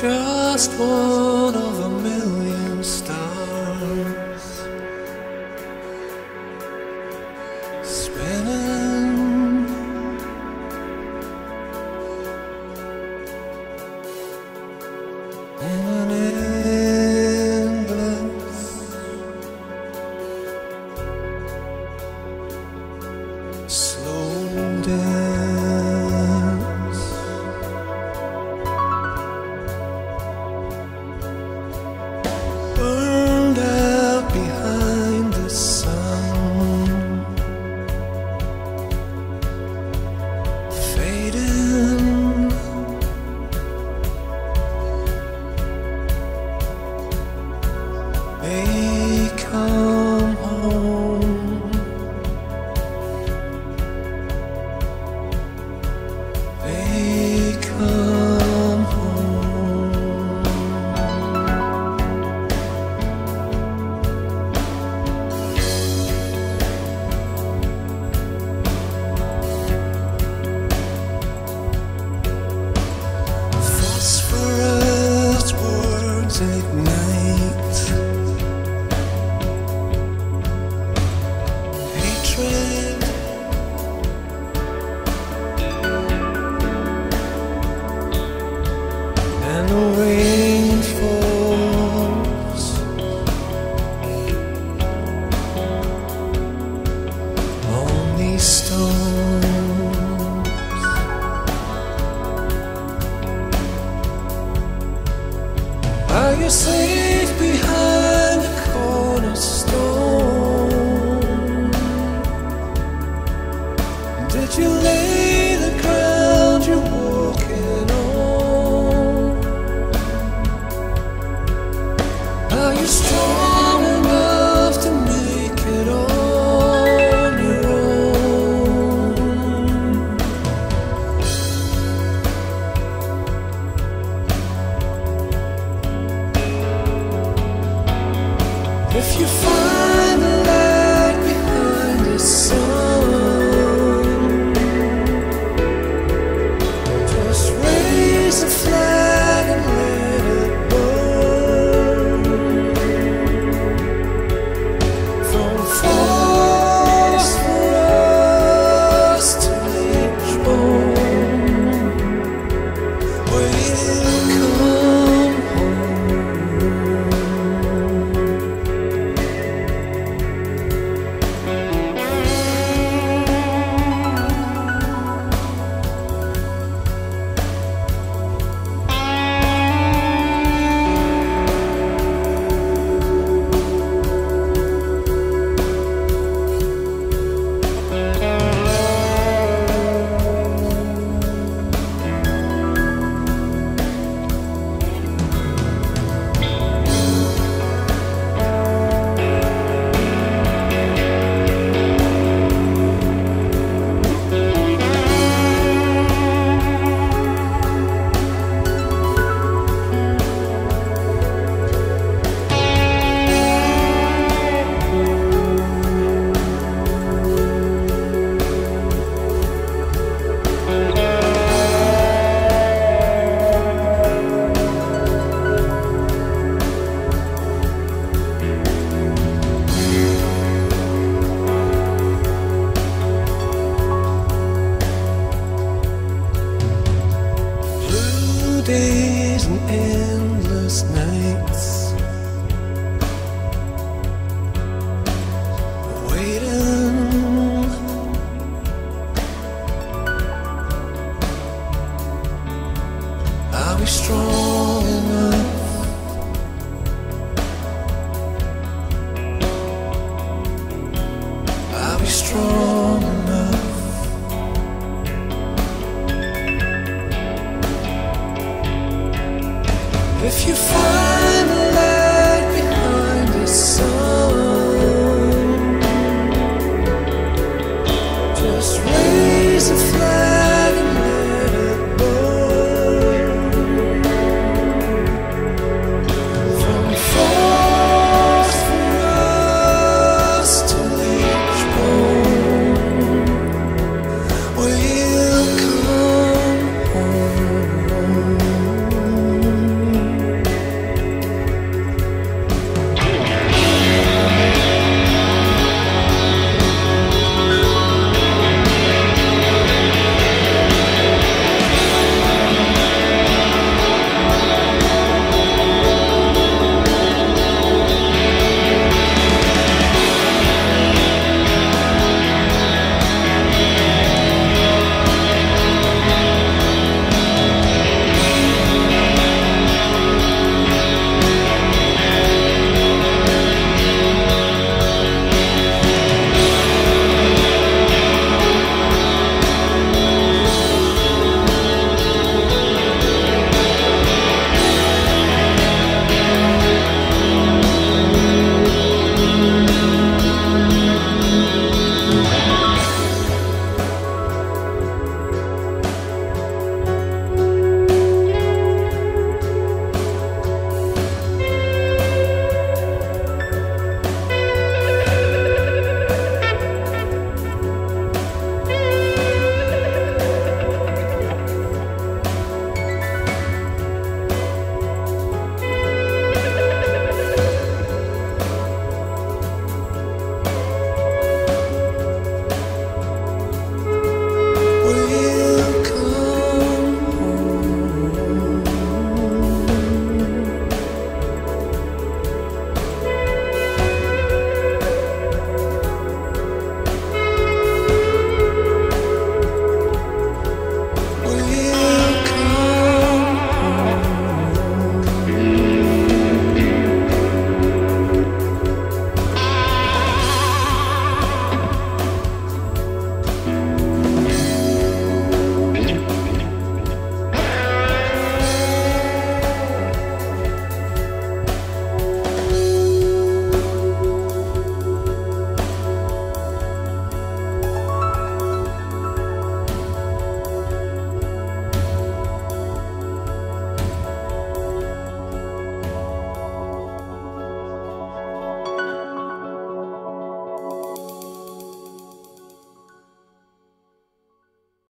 Just one of a million stars spinning. In an stone. days and endless nights. you find the light behind the sun?